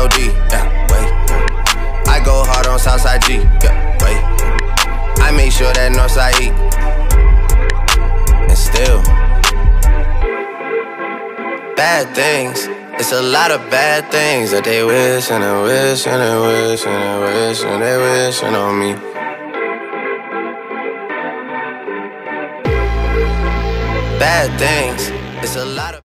G-O-D, yeah, wait. I go hard on Southside G, yeah, wait. I make sure that Northside E. And still, bad things. It's a lot of bad things that they wish and they wish and they wish and they wish and they wishing on me. Bad things. It's a lot of